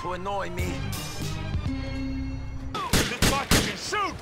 to annoy me. This fucker can shoot!